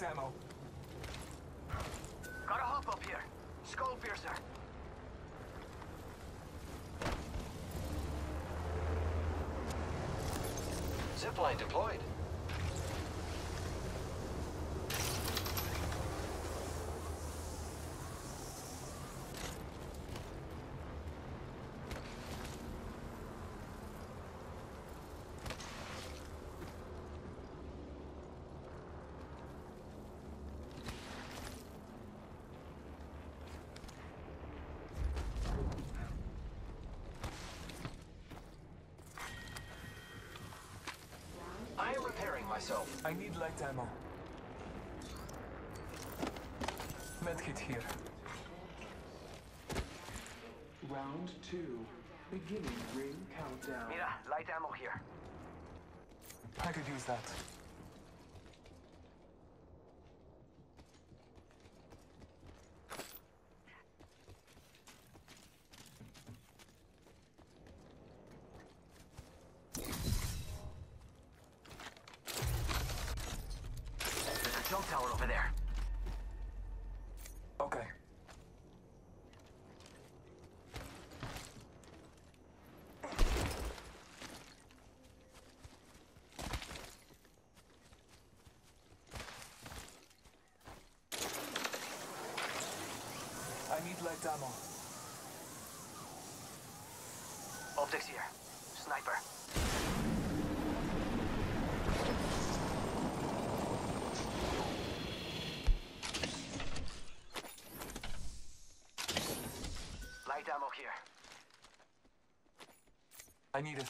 light ammo. Gotta hop up here. Skull piercer. Zipline deployed. I am repairing myself. I need light ammo. Medkit here. Round two. Beginning ring countdown. Mira, light ammo here. I could use that. Over there. Okay. I need light ammo. Optics here. Sniper. Light ammo here. I need it.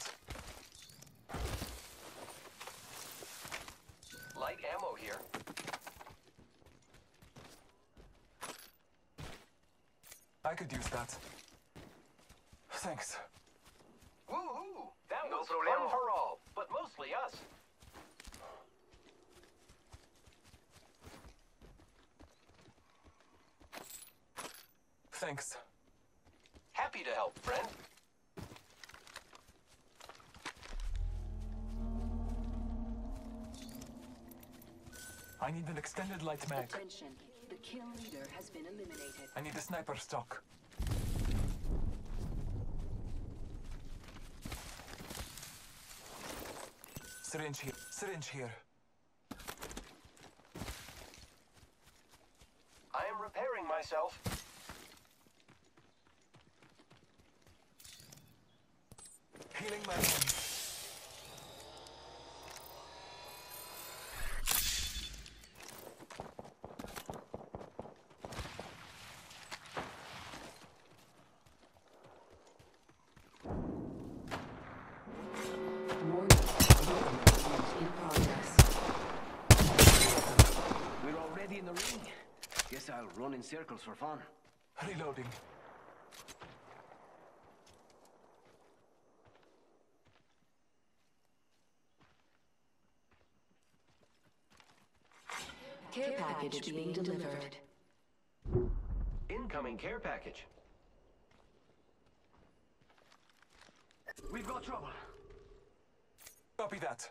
Light ammo here. I could use that. Thanks. Woohoo! That No was problemo. fun for all, but mostly us. Thanks. Happy to help, friend. I need an extended light mag. Attention. The kill leader has been eliminated. I need a sniper stock. Syringe here. Syringe here. I am repairing myself. Healing my wounds. Warning. Movement in progress. We're already in the ring. Guess I'll run in circles for fun. Reloading. Care package being delivered. Incoming care package. We've got trouble. Copy that.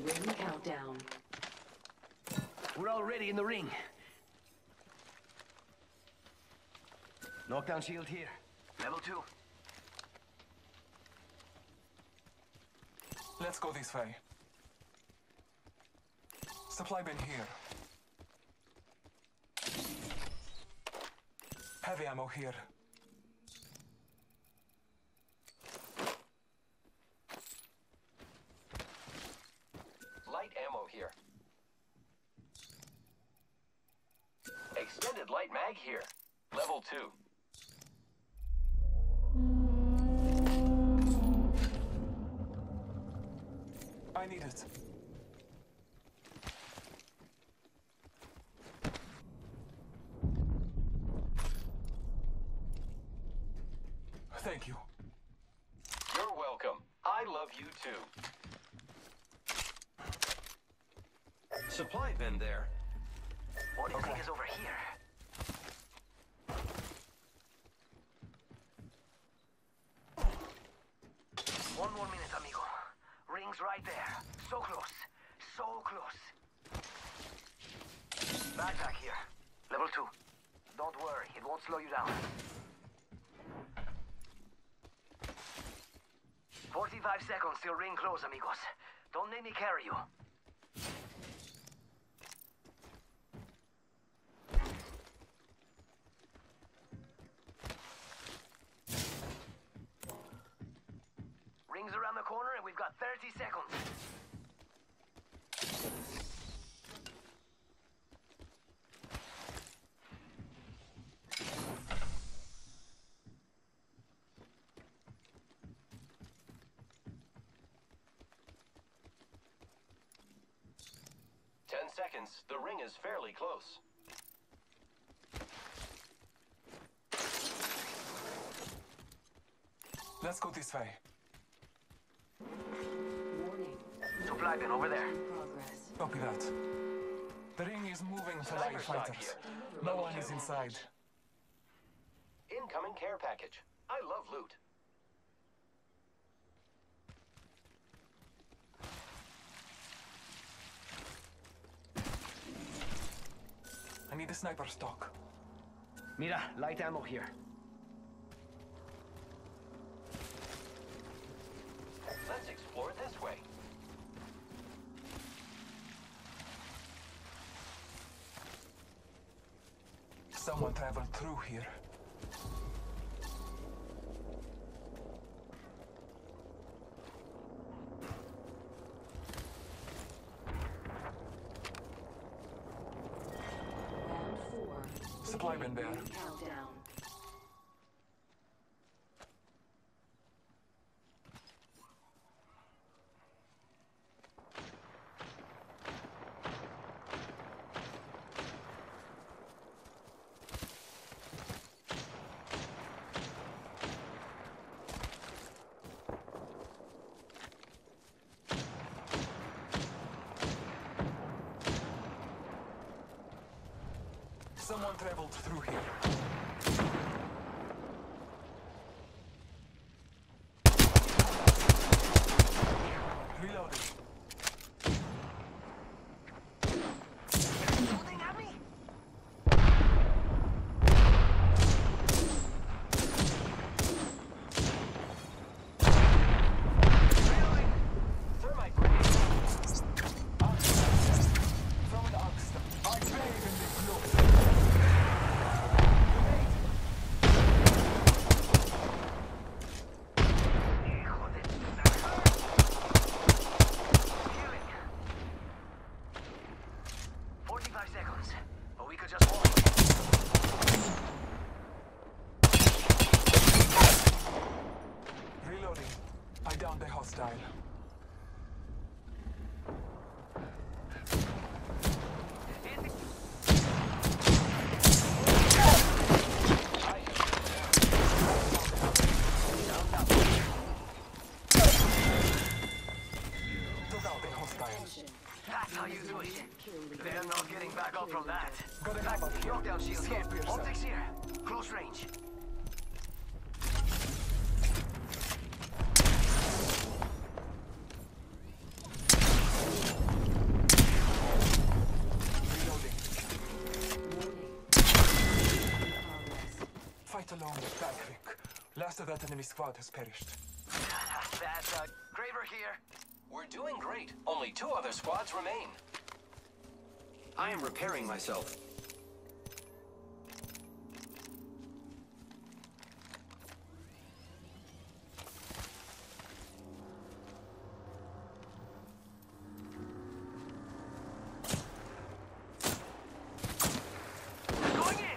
ring countdown. We're already in the ring. Knockdown shield here. Level two. Let's go this way. Supply bin here. Heavy ammo here. Light mag here. Level 2. I need it. Thank you. You're welcome. I love you too. Supply bin there. What do you think is over here? Ring's right there. So close. So close. Backpack here. Level 2. Don't worry, it won't slow you down. 45 seconds till ring close, amigos. Don't make me carry you. Rings around the corner and we've got 30 seconds. Ten seconds. The ring is fairly close. Let's go this way. Supply bin over there. Copy that. The ring is moving to light fighters. No one is inside. Incoming care package. I love loot. I need a sniper stock. Mira, light ammo here. Let's explore this way. Someone traveled through here. Round four. Supply bin Beginning there. ring Countdown. Someone traveled through here. Of that enemy squad has perished. That's uh, Graver here. We're doing great. Only two other squads remain. I am repairing myself. Going in.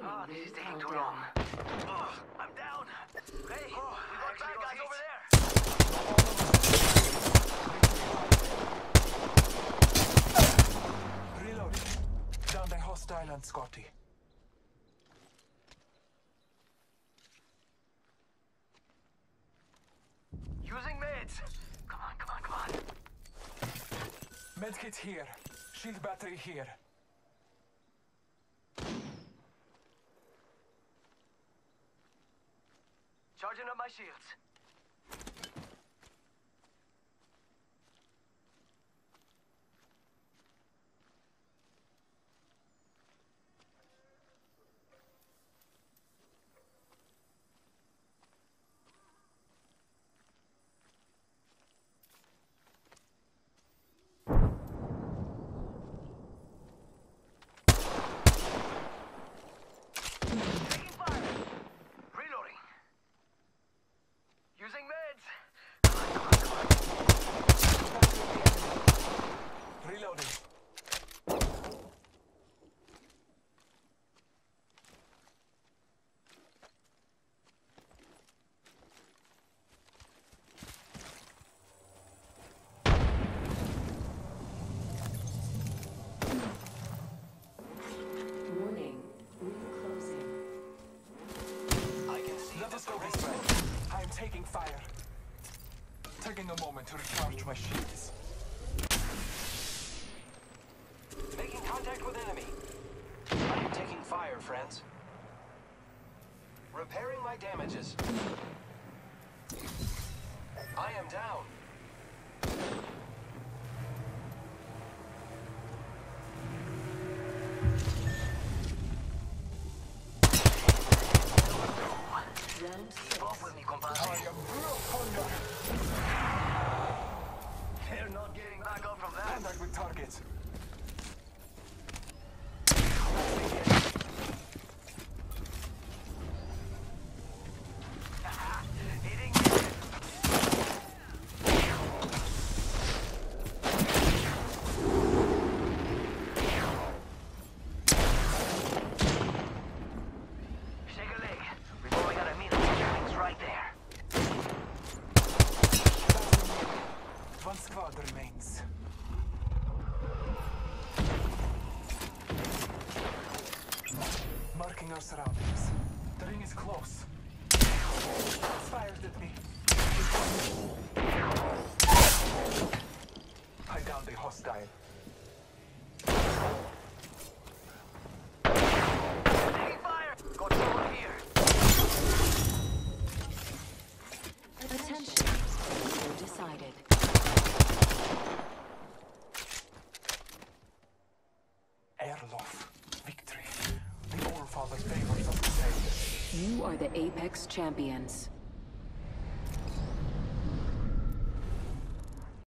Beginning Oh, this ring is taking too long. countdown. Oh, I'm down. Hey, oh, we got bad guys over there. Reload. Down the hostile and Scotty. Using meds. Come on, come on, come on. Medkit here. Shield battery here. Charging up my shields. Taking fire. Reloading. Using meds. Reloading. Warning. Ring closing. I can see Let that us the go ring this way. I am taking fire. Taking a moment to recharge my shields. Making contact with enemy. I am taking fire, friends. Repairing my damages. I am down. Round six. Off with me, I compadre. am Hunger. They're not getting back up from that. Contact with targets. Hitting me. Shake a leg. We've only got a minute. It's right there. One squad remains. Marking our surroundings. The ring is close. Shots fired at me. I downed the hostile. Taking fire. Got someone here. Attention. Score decided. Erlof. Victory. The All Father favors us today. You are the Champions.